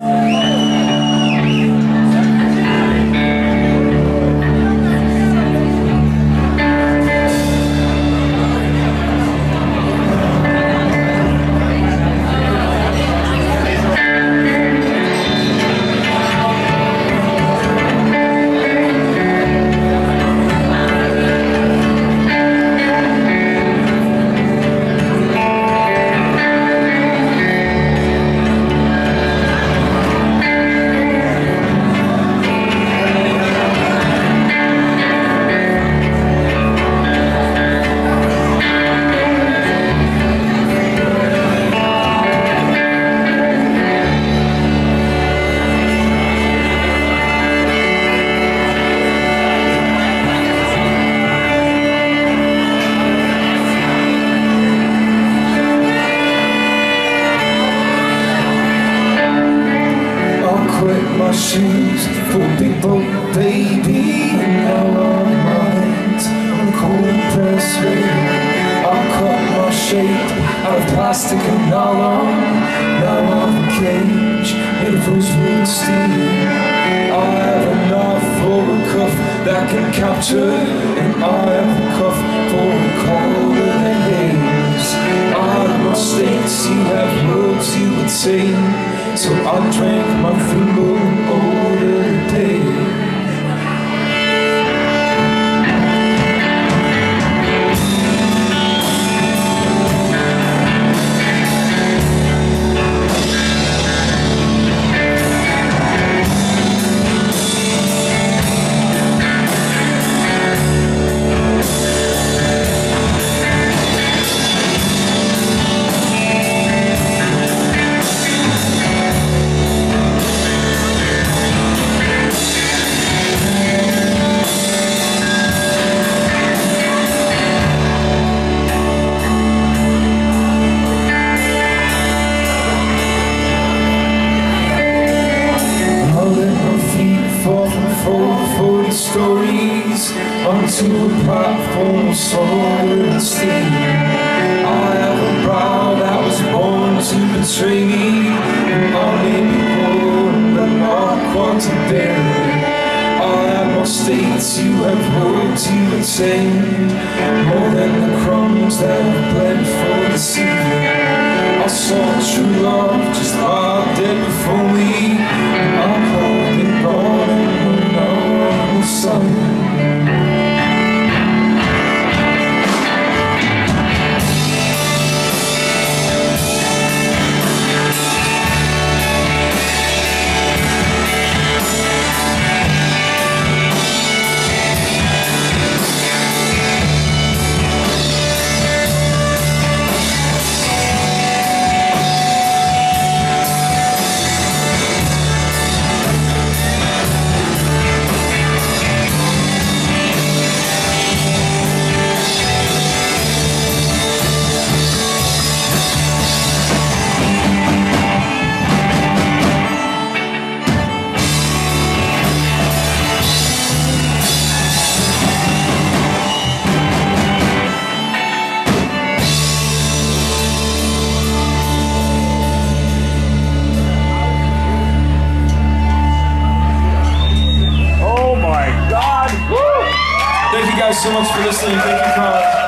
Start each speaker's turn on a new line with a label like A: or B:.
A: Yeah. My shoes for big boat baby and now I'm minds on cold press rail I cut my shape. Out of plastic and nylon. Now I'm a cage. Made of rosewood steel. I have enough for a cuff that can capture and I have a cuff for a colder than haze I my states, you have words you would say. So I drank my thimble onto a platform solid and steel. I have a brow that was born to betray me, and I may be born, but not quite to I have more states you have work to attain, more than the crumbs that
B: guys so much for listening. Thank you, Carl.